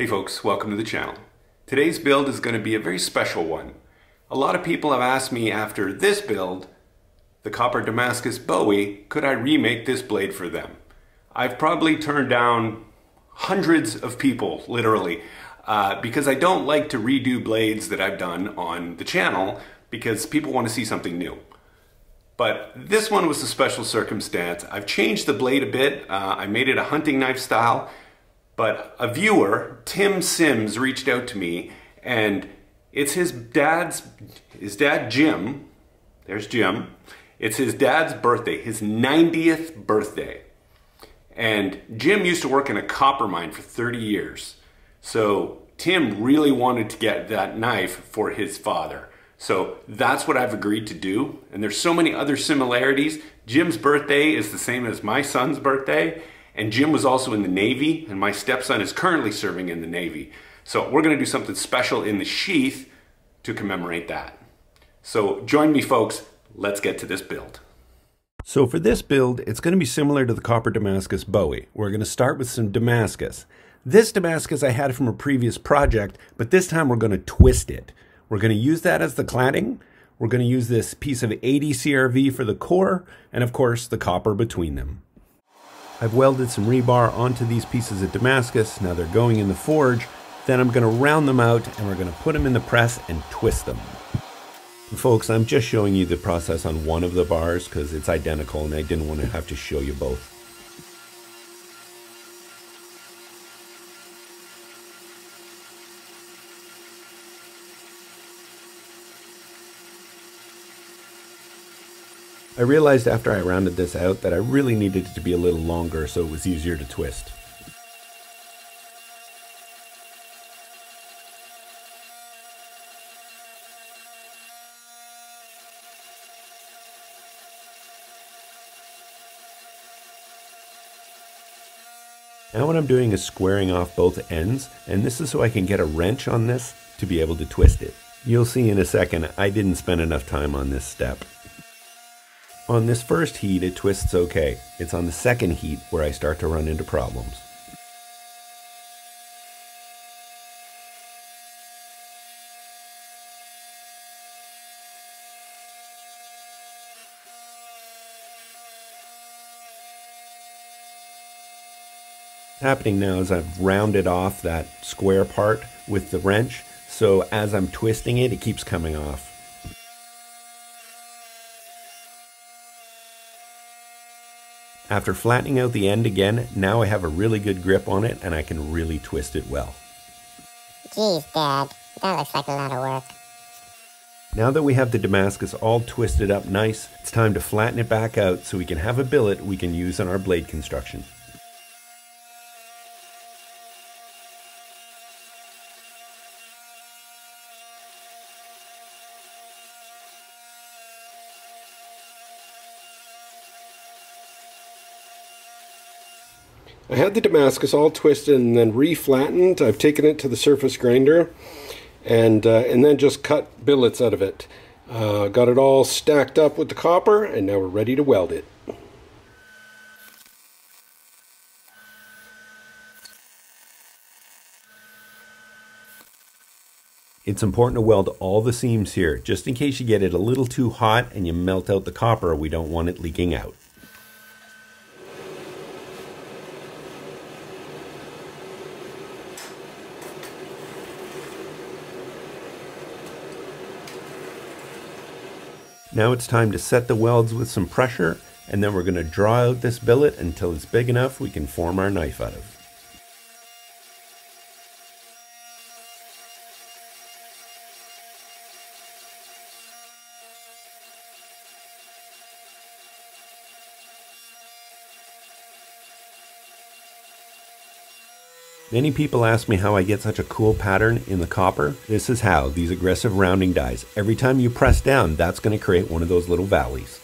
Hey folks, welcome to the channel. Today's build is going to be a very special one. A lot of people have asked me after this build, the Copper Damascus Bowie, could I remake this blade for them? I've probably turned down hundreds of people, literally, uh, because I don't like to redo blades that I've done on the channel because people want to see something new. But this one was a special circumstance. I've changed the blade a bit. Uh, I made it a hunting knife style but a viewer, Tim Sims, reached out to me and it's his dad's, his dad Jim, there's Jim, it's his dad's birthday, his 90th birthday. And Jim used to work in a copper mine for 30 years. So Tim really wanted to get that knife for his father. So that's what I've agreed to do. And there's so many other similarities. Jim's birthday is the same as my son's birthday. And Jim was also in the Navy, and my stepson is currently serving in the Navy. So we're going to do something special in the sheath to commemorate that. So join me, folks. Let's get to this build. So for this build, it's going to be similar to the Copper Damascus Bowie. We're going to start with some Damascus. This Damascus I had from a previous project, but this time we're going to twist it. We're going to use that as the cladding. We're going to use this piece of 80 CRV for the core, and of course the copper between them. I've welded some rebar onto these pieces of Damascus. Now they're going in the forge. Then I'm going to round them out and we're going to put them in the press and twist them. Folks, I'm just showing you the process on one of the bars because it's identical and I didn't want to have to show you both. I realized after I rounded this out that I really needed it to be a little longer so it was easier to twist. Now what I'm doing is squaring off both ends, and this is so I can get a wrench on this to be able to twist it. You'll see in a second, I didn't spend enough time on this step. On this first heat, it twists okay. It's on the second heat where I start to run into problems. happening now is I've rounded off that square part with the wrench so as I'm twisting it it keeps coming off. After flattening out the end again, now I have a really good grip on it and I can really twist it well. Geez, Dad, that looks like a lot of work. Now that we have the Damascus all twisted up nice, it's time to flatten it back out so we can have a billet we can use on our blade construction. I had the Damascus all twisted and then re-flattened. I've taken it to the surface grinder and, uh, and then just cut billets out of it. Uh, got it all stacked up with the copper and now we're ready to weld it. It's important to weld all the seams here, just in case you get it a little too hot and you melt out the copper, we don't want it leaking out. Now it's time to set the welds with some pressure and then we're going to draw out this billet until it's big enough we can form our knife out of. Many people ask me how I get such a cool pattern in the copper. This is how, these aggressive rounding dies. Every time you press down, that's going to create one of those little valleys.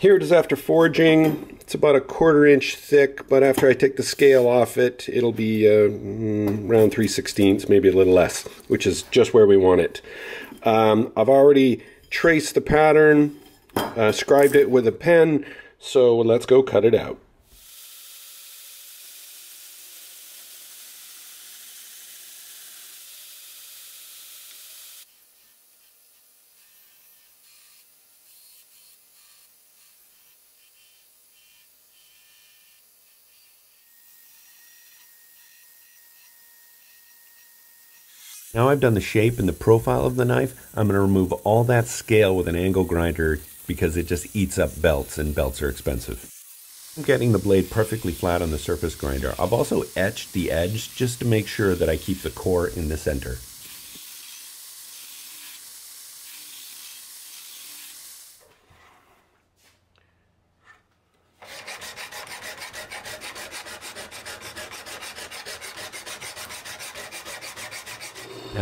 Here it is after forging. It's about a quarter inch thick, but after I take the scale off it, it'll be uh, mm, around 3 16ths, maybe a little less, which is just where we want it. Um, I've already traced the pattern, uh, scribed it with a pen, so let's go cut it out. Now I've done the shape and the profile of the knife, I'm going to remove all that scale with an angle grinder because it just eats up belts and belts are expensive. I'm getting the blade perfectly flat on the surface grinder. I've also etched the edge just to make sure that I keep the core in the center.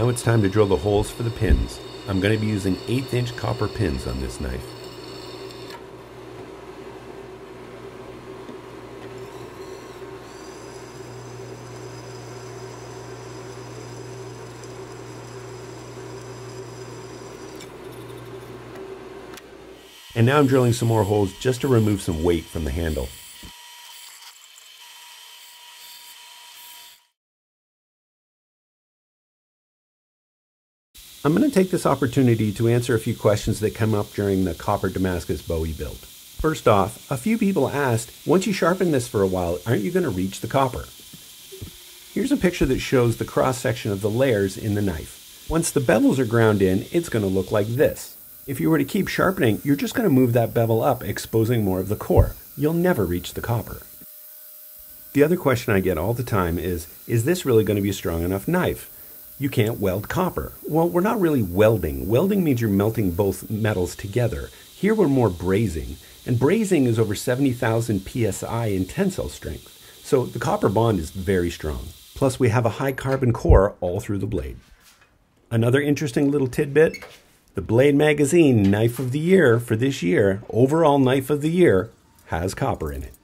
Now it's time to drill the holes for the pins. I'm going to be using 8th inch copper pins on this knife. And now I'm drilling some more holes just to remove some weight from the handle. I'm going to take this opportunity to answer a few questions that come up during the copper Damascus Bowie build. First off, a few people asked, once you sharpen this for a while, aren't you going to reach the copper? Here's a picture that shows the cross section of the layers in the knife. Once the bevels are ground in, it's going to look like this. If you were to keep sharpening, you're just going to move that bevel up, exposing more of the core. You'll never reach the copper. The other question I get all the time is, is this really going to be a strong enough knife? You can't weld copper. Well, we're not really welding. Welding means you're melting both metals together. Here we're more brazing, and brazing is over 70,000 psi in tensile strength. So the copper bond is very strong. Plus, we have a high carbon core all through the blade. Another interesting little tidbit the Blade Magazine Knife of the Year for this year, overall Knife of the Year, has copper in it.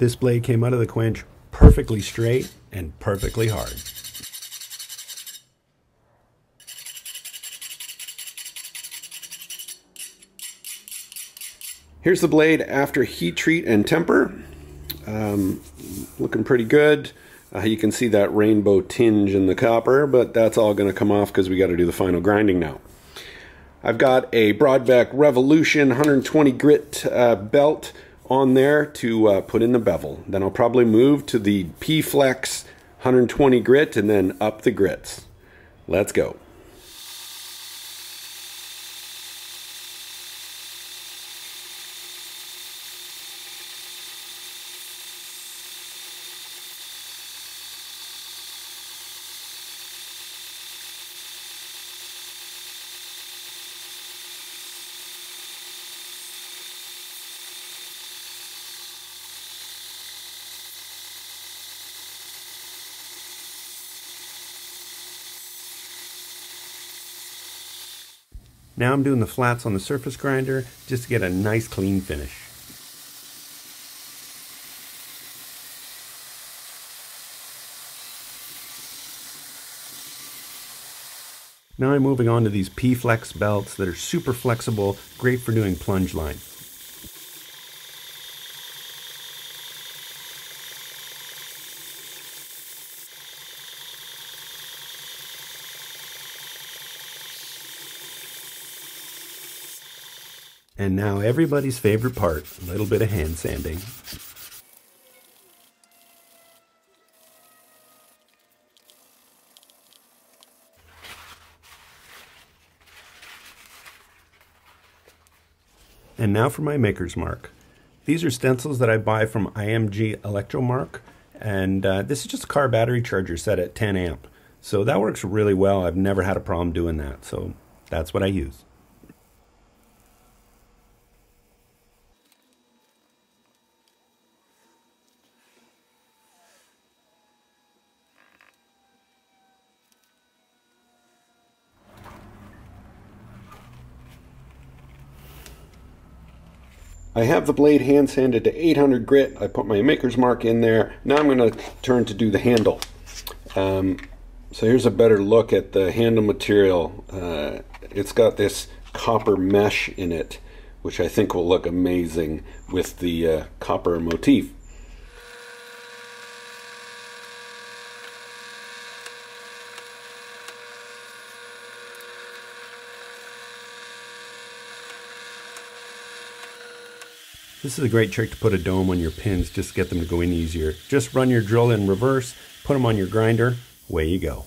This blade came out of the quench perfectly straight and perfectly hard. Here's the blade after heat treat and temper. Um, looking pretty good. Uh, you can see that rainbow tinge in the copper, but that's all going to come off because we got to do the final grinding now. I've got a Brodbeck Revolution 120 grit uh, belt on there to uh, put in the bevel. Then I'll probably move to the P-Flex 120 grit and then up the grits. Let's go. Now I'm doing the flats on the surface grinder just to get a nice clean finish. Now I'm moving on to these P-Flex belts that are super flexible, great for doing plunge line. And now everybody's favorite part, a little bit of hand sanding. And now for my maker's mark. These are stencils that I buy from IMG Electromark, and uh, this is just a car battery charger set at 10 amp. So that works really well. I've never had a problem doing that, so that's what I use. I have the blade hand sanded to 800 grit. I put my maker's mark in there. Now I'm going to turn to do the handle. Um, so here's a better look at the handle material. Uh, it's got this copper mesh in it, which I think will look amazing with the uh, copper motif. This is a great trick to put a dome on your pins just to get them to go in easier. Just run your drill in reverse, put them on your grinder, away you go.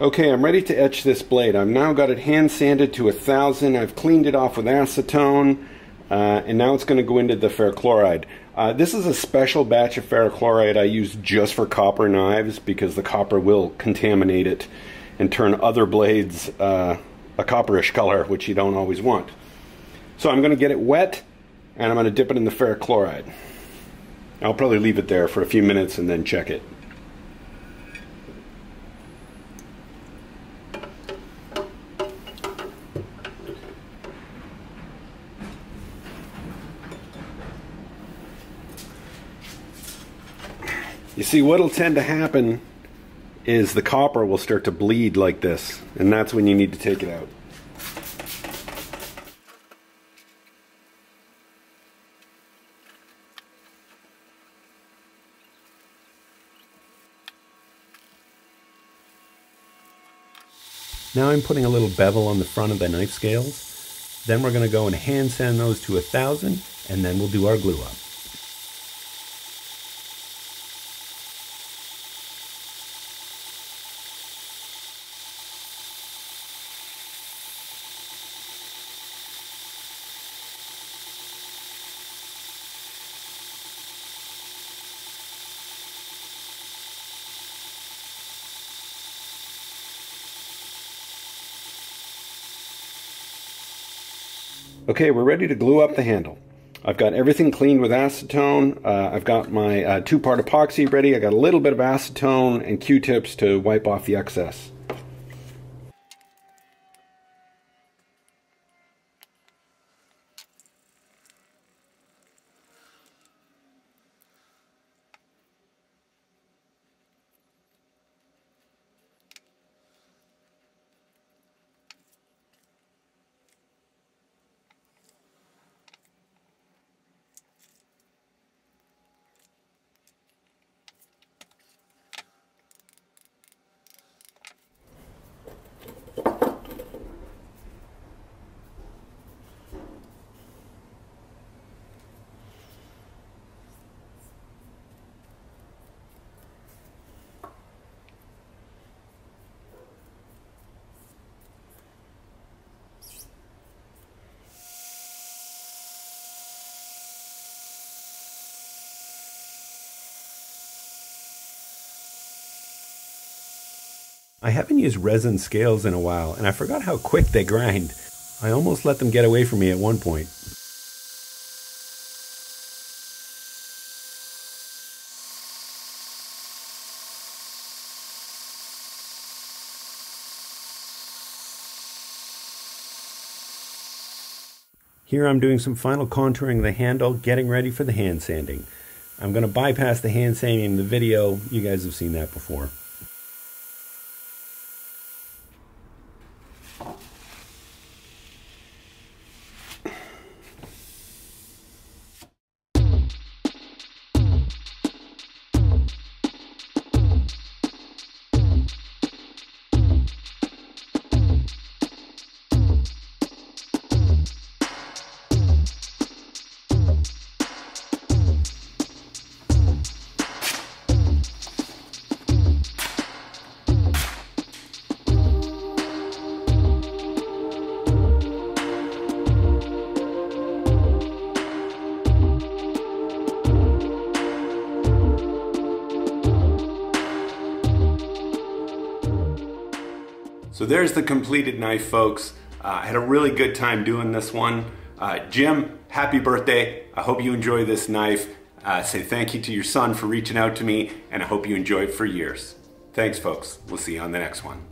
Okay, I'm ready to etch this blade. I've now got it hand sanded to a thousand. I've cleaned it off with acetone, uh, and now it's going to go into the ferrochloride. Uh, this is a special batch of ferrochloride I use just for copper knives because the copper will contaminate it and turn other blades uh, a copperish color, which you don't always want. So I'm going to get it wet and I'm going to dip it in the ferrochloride. I'll probably leave it there for a few minutes and then check it. You see, what'll tend to happen is the copper will start to bleed like this, and that's when you need to take it out. Now I'm putting a little bevel on the front of the knife scales. Then we're going to go and hand sand those to a thousand, and then we'll do our glue up. Okay, we're ready to glue up the handle. I've got everything cleaned with acetone. Uh, I've got my uh, two-part epoxy ready. I got a little bit of acetone and Q-tips to wipe off the excess. I haven't used resin scales in a while, and I forgot how quick they grind. I almost let them get away from me at one point. Here I'm doing some final contouring of the handle, getting ready for the hand sanding. I'm going to bypass the hand sanding in the video. You guys have seen that before. So there's the completed knife, folks. Uh, I had a really good time doing this one. Uh, Jim, happy birthday. I hope you enjoy this knife. Uh, say thank you to your son for reaching out to me, and I hope you enjoy it for years. Thanks, folks. We'll see you on the next one.